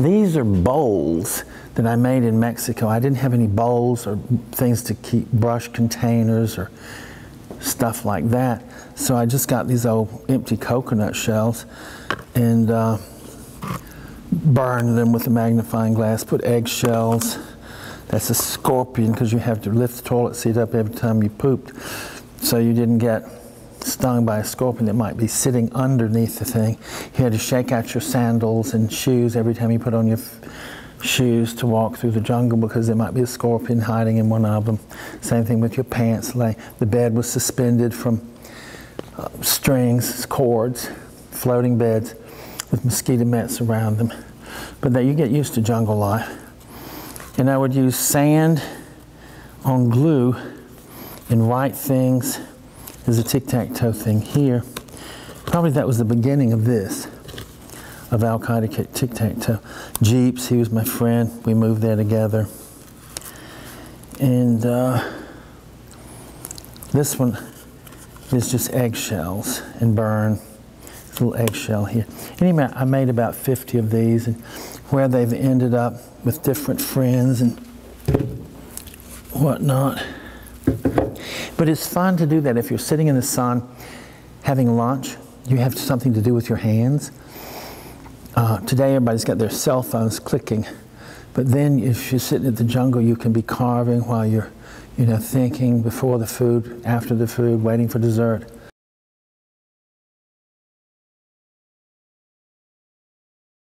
These are bowls that I made in Mexico. I didn't have any bowls or things to keep brush containers or stuff like that. So I just got these old empty coconut shells and uh, burned them with a magnifying glass, put eggshells. That's a scorpion because you have to lift the toilet seat up every time you pooped so you didn't get stung by a scorpion that might be sitting underneath the thing. You had to shake out your sandals and shoes every time you put on your shoes to walk through the jungle because there might be a scorpion hiding in one of them. Same thing with your pants. Like the bed was suspended from uh, strings, cords, floating beds with mosquito nets around them. But that you get used to jungle life. And I would use sand on glue and write things there's a tic-tac-toe thing here. Probably that was the beginning of this, of Al Qaeda tic-tac-toe. Jeeps, he was my friend. We moved there together. And uh, this one is just eggshells and burn. Little eggshell here. Anyway, I made about 50 of these and where they've ended up with different friends and whatnot. But it's fun to do that if you're sitting in the sun having lunch, you have something to do with your hands. Uh, today, everybody's got their cell phones clicking. But then, if you're sitting at the jungle, you can be carving while you're, you know, thinking before the food, after the food, waiting for dessert.